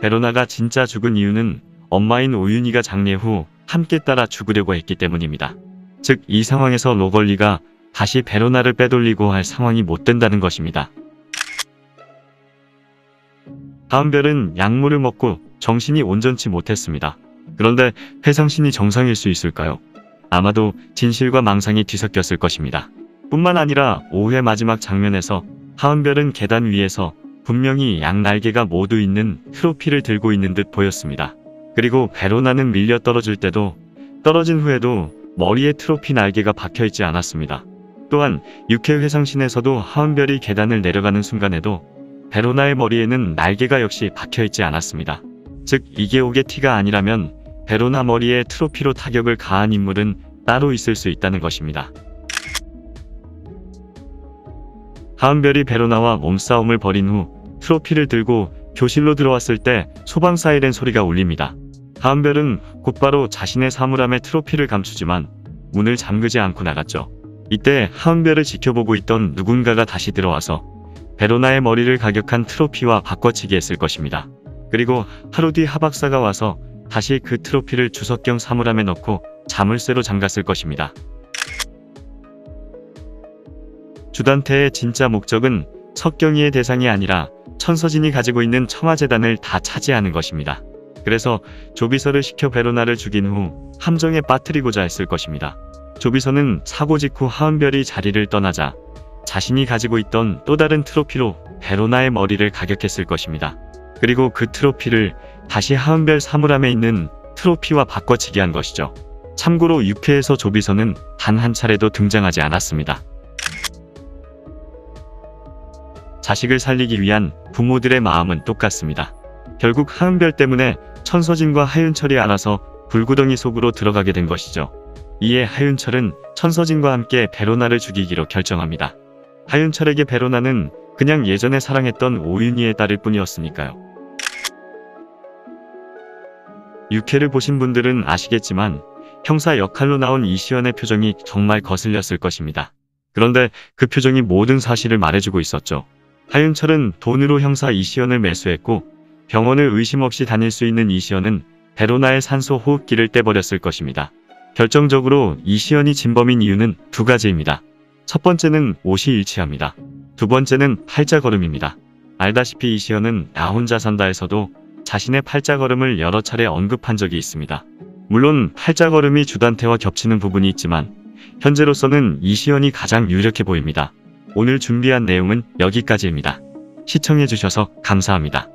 베로나가 진짜 죽은 이유는 엄마인 오윤희가 장례 후 함께 따라 죽으려고 했기 때문입니다. 즉 이 상황에서 로걸리가 다시 베로나를 빼돌리고 할 상황이 못 된다는 것입니다. 다음 별은 약물을 먹고 정신이 온전치 못했습니다. 그런데 회상신이 정상일 수 있을까요? 아마도 진실과 망상이 뒤섞였을 것입니다. 뿐만 아니라 5회 마지막 장면에서 하은별은 계단 위에서 분명히 양 날개가 모두 있는 트로피를 들고 있는 듯 보였습니다. 그리고 베로나는 밀려 떨어질 때도 떨어진 후에도 머리에 트로피 날개가 박혀 있지 않았습니다. 또한 6회 회상신에서도 하은별이 계단을 내려가는 순간에도 베로나의 머리에는 날개가 역시 박혀 있지 않았습니다. 즉 이게 오게티가 아니라면 베로나 머리에 트로피로 타격을 가한 인물은 따로 있을 수 있다는 것입니다. 하은별이 베로나와 몸싸움을 벌인 후 트로피를 들고 교실로 들어왔을 때 소방 사이렌 소리가 울립니다. 하은별은 곧바로 자신의 사물함에 트로피를 감추지만 문을 잠그지 않고 나갔죠. 이때 하은별을 지켜보고 있던 누군가가 다시 들어와서 베로나의 머리를 가격한 트로피와 바꿔치기 했을 것입니다. 그리고 하루 뒤 하박사가 와서 다시 그 트로피를 주석경 사물함에 넣고 자물쇠로 잠갔을 것입니다. 주단태의 진짜 목적은 석경이의 대상이 아니라 천서진이 가지고 있는 청화재단을 다 차지하는 것입니다. 그래서 조비서를 시켜 베로나를 죽인 후 함정에 빠뜨리고자 했을 것입니다. 조비서는 사고 직후 하은별이 자리를 떠나자 자신이 가지고 있던 또 다른 트로피로 베로나의 머리를 가격했을 것입니다. 그리고 그 트로피를 다시 하은별 사물함에 있는 트로피와 바꿔치기 한 것이죠. 참고로 6회에서 조비서는 단 한 차례도 등장하지 않았습니다. 자식을 살리기 위한 부모들의 마음은 똑같습니다. 결국 하은별 때문에 천서진과 하윤철이 알아서 불구덩이 속으로 들어가게 된 것이죠. 이에 하윤철은 천서진과 함께 베로나를 죽이기로 결정합니다. 하윤철에게 베로나는 그냥 예전에 사랑했던 오윤희의 딸일 뿐이었으니까요. 6회를 보신 분들은 아시겠지만 형사 역할로 나온 이시연의 표정이 정말 거슬렸을 것입니다. 그런데 그 표정이 모든 사실을 말해주고 있었죠. 하윤철은 돈으로 형사 이시연을 매수했고 병원을 의심 없이 다닐 수 있는 이시연은 베로나의 산소 호흡기를 떼버렸을 것입니다. 결정적으로 이시연이 진범인 이유는 두 가지입니다. 첫 번째는 옷이 일치합니다. 두 번째는 팔자걸음입니다. 알다시피 이시연은 나 혼자 산다에서도 자신의 팔자걸음을 여러 차례 언급한 적이 있습니다. 물론 팔자걸음이 주단태와 겹치는 부분이 있지만 현재로서는 이시연이 가장 유력해 보입니다. 오늘 준비한 내용은 여기까지입니다. 시청해주셔서 감사합니다.